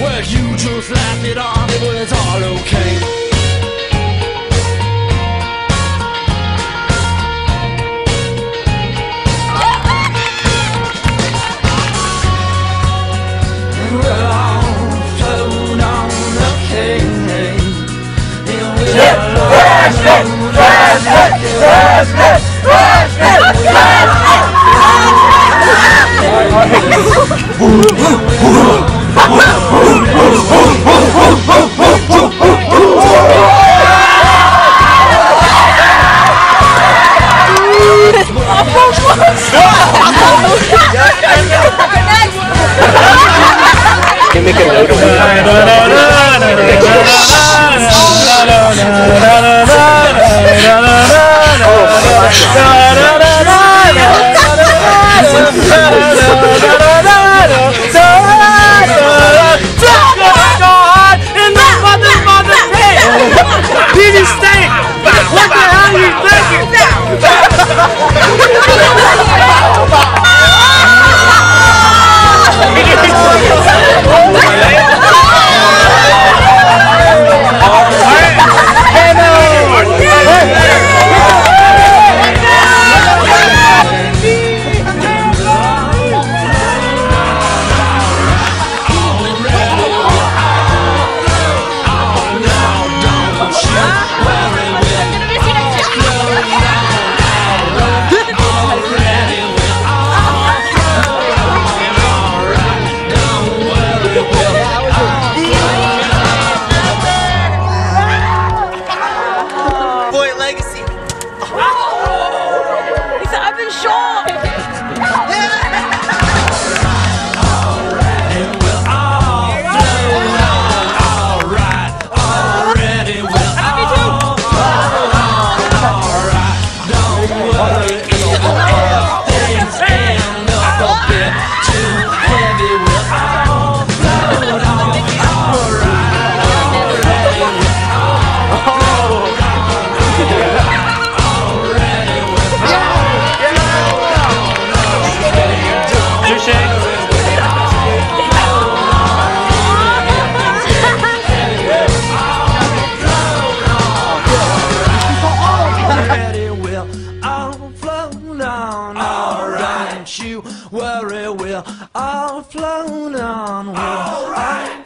Well, you just laughed it off, it was all okay. Well, I'm floating Được. Said, Don't you worry, we're all flown on. All right.